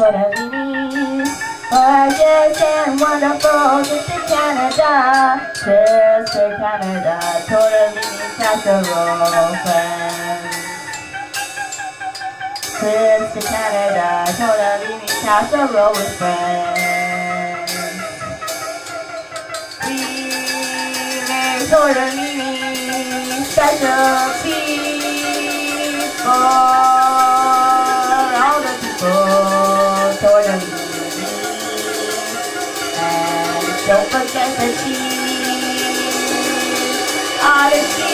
what I mean Gorgeous and wonderful, this is Canada. This is Canada, totally casserole friends. This is Canada, totally casserole with friends. We make totally special people don't forget the tea. Odyssey.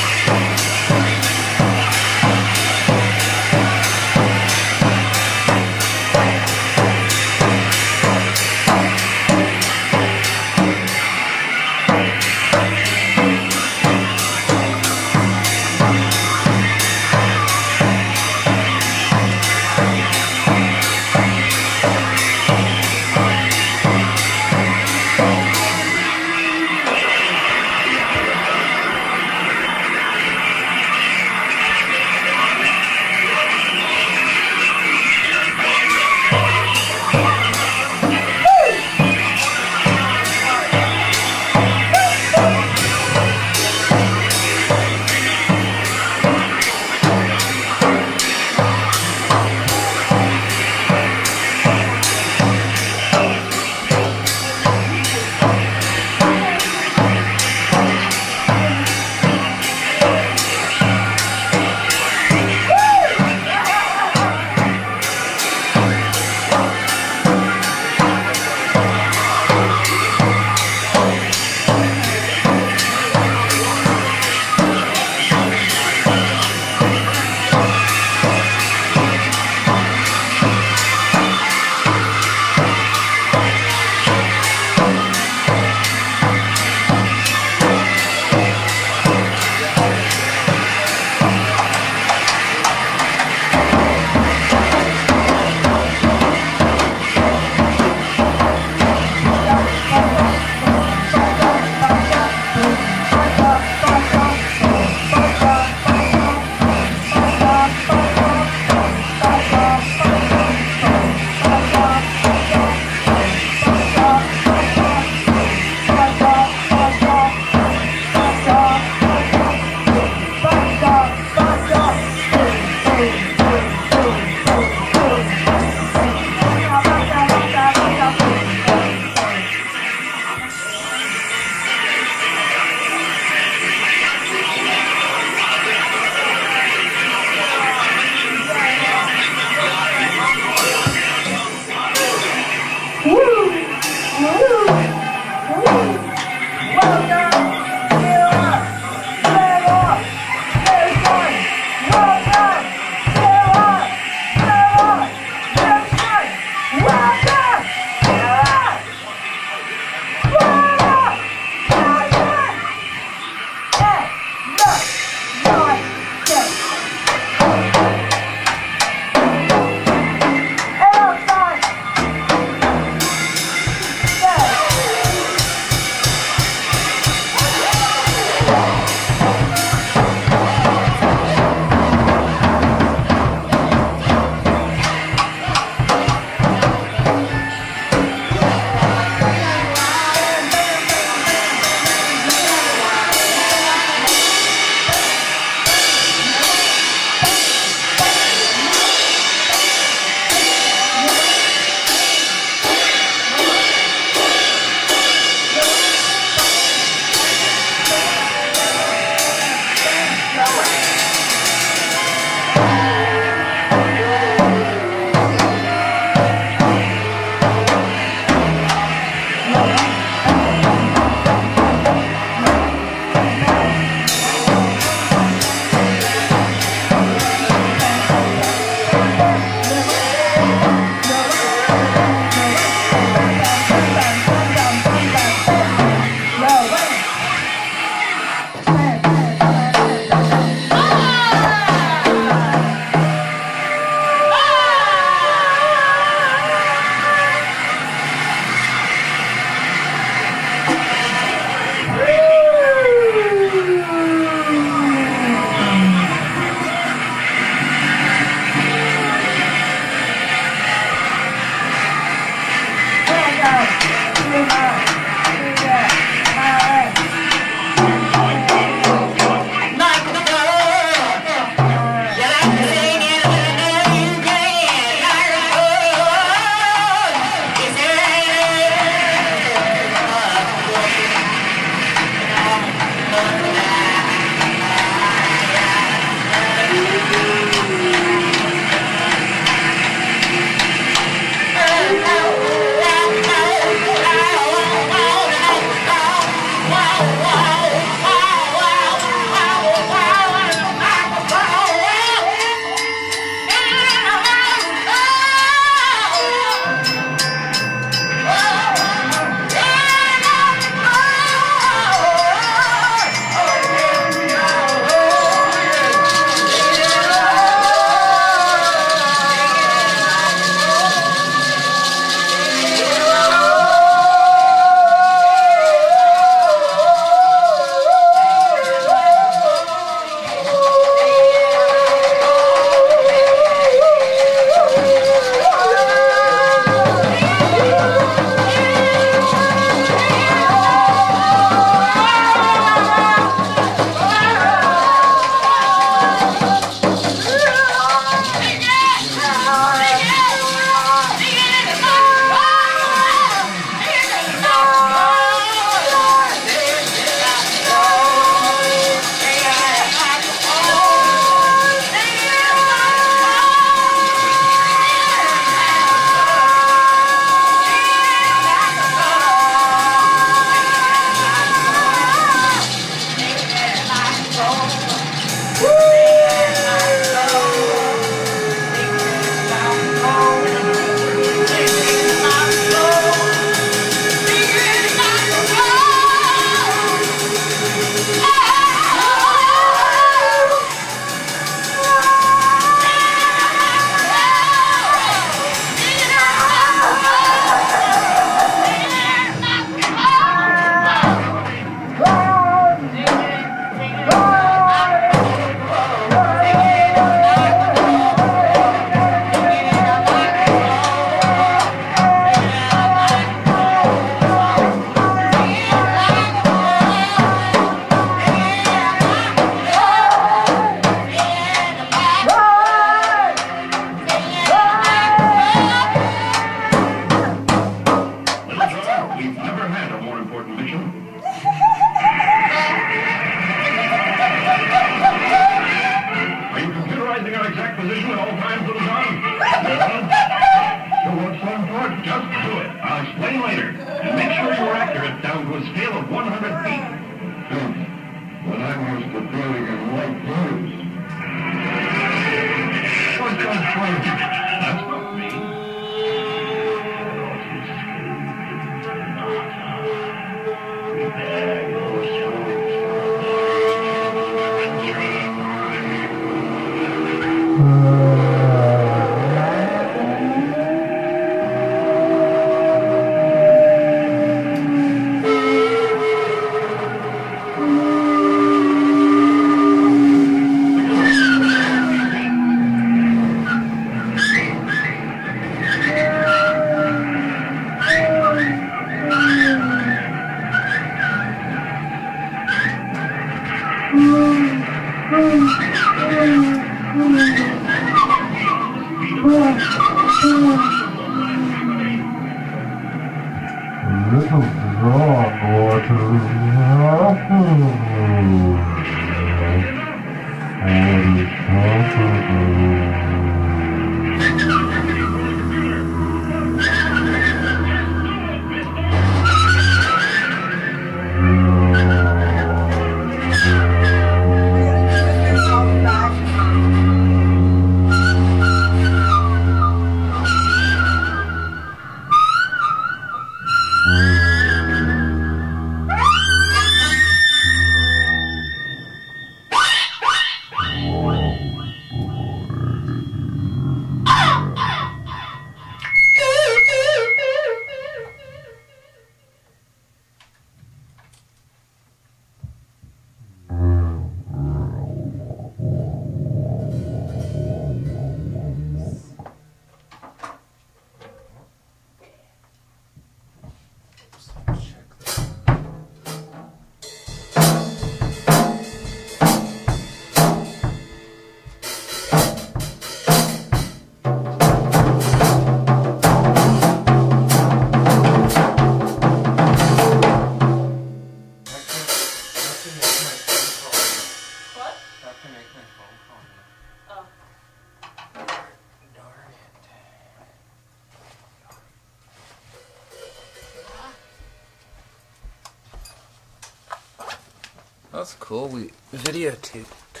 That's cool. We videotaped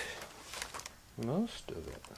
most of it.